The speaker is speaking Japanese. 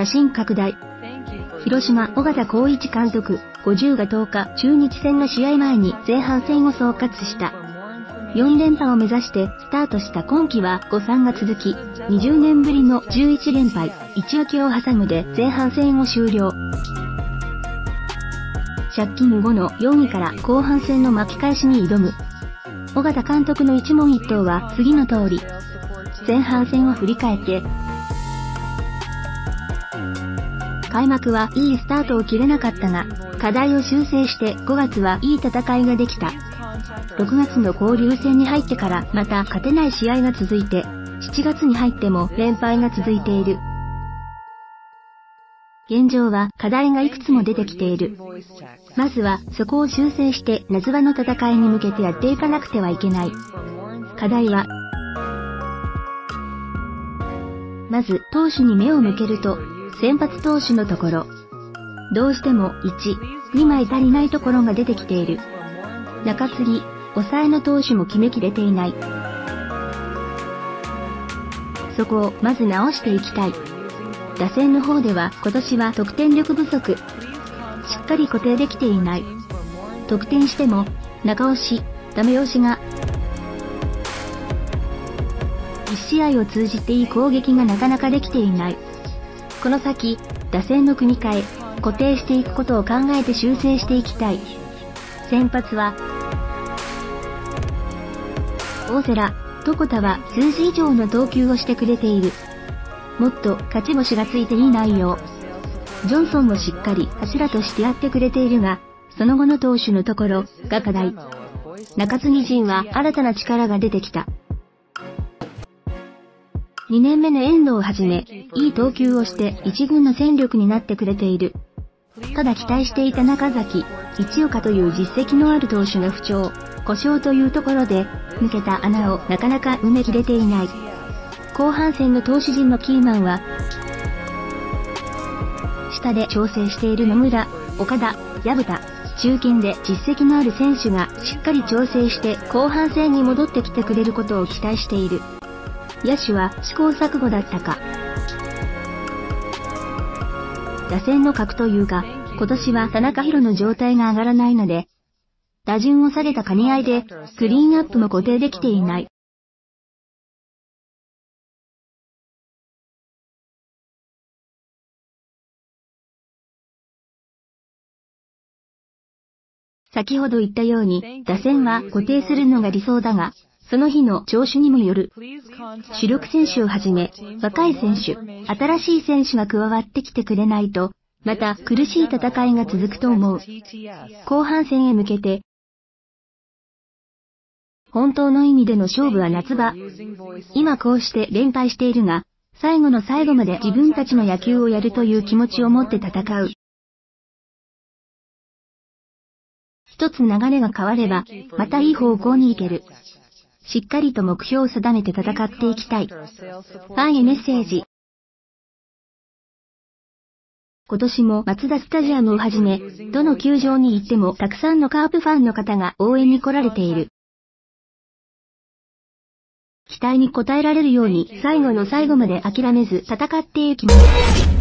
写真拡大。広島、尾形光一監督、50が10日、中日戦の試合前に前半戦を総括した。4連覇を目指してスタートした今季は誤算が続き、20年ぶりの11連敗、1分けを挟むで前半戦を終了。借金後の4位から後半戦の巻き返しに挑む。尾形監督の一問一答は次の通り。前半戦を振り返って、開幕はいいスタートを切れなかったが、課題を修正して5月はいい戦いができた。6月の交流戦に入ってからまた勝てない試合が続いて、7月に入っても連敗が続いている。現状は課題がいくつも出てきている。まずはそこを修正して夏場の戦いに向けてやっていかなくてはいけない。課題は、まず投手に目を向けると、先発投手のところ、どうしても1、2枚足りないところが出てきている。中継ぎ、抑えの投手も決めきれていない。そこをまず直していきたい。打線の方では今年は得点力不足。しっかり固定できていない。得点しても、中押し、ダメ押しが、1試合を通じていい攻撃がなかなかできていない。この先、打線の組み替え、固定していくことを考えて修正していきたい。先発は、大瀬良、床田は数字以上の投球をしてくれている。もっと勝ち星がついていい内容。ジョンソンもしっかり柱としてやってくれているが、その後の投手のところが課題。中継ぎ陣は新たな力が出てきた。2年目の遠藤をはじめ、いい投球をして一軍の戦力になってくれている。ただ期待していた中崎、一岡という実績のある投手が不調、故障というところで、抜けた穴をなかなか埋めきれていない。後半戦の投手陣のキーマンは、下で調整している野村、岡田、薮田、中堅で実績のある選手がしっかり調整して後半戦に戻ってきてくれることを期待している。野手は試行錯誤だったか。打線の核というか、今年は田中宏の状態が上がらないので、打順を下げた兼ね合いで、クリーンアップも固定できていない。先ほど言ったように、打線は固定するのが理想だが、その日の調子にもよる。主力選手をはじめ、若い選手、新しい選手が加わってきてくれないと、また苦しい戦いが続くと思う。後半戦へ向けて、本当の意味での勝負は夏場。今こうして連敗しているが、最後の最後まで自分たちの野球をやるという気持ちを持って戦う。一つ流れが変われば、またいい方向に行ける。しっかりと目標を定めて戦っていきたい。ファンへメッセージ。今年も松田スタジアムをはじめ、どの球場に行ってもたくさんのカープファンの方が応援に来られている。期待に応えられるように最後の最後まで諦めず戦っていきます。